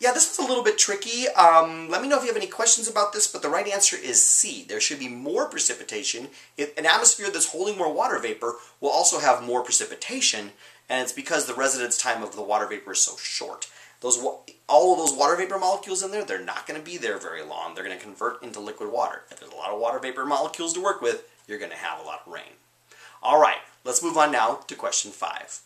Yeah, this was a little bit tricky. Um, let me know if you have any questions about this, but the right answer is C. There should be more precipitation. If an atmosphere that's holding more water vapor will also have more precipitation, and it's because the residence time of the water vapor is so short. Those all of those water vapor molecules in there, they're not going to be there very long. They're going to convert into liquid water. If there's a lot of water vapor molecules to work with, you're going to have a lot of rain. All right, let's move on now to question five.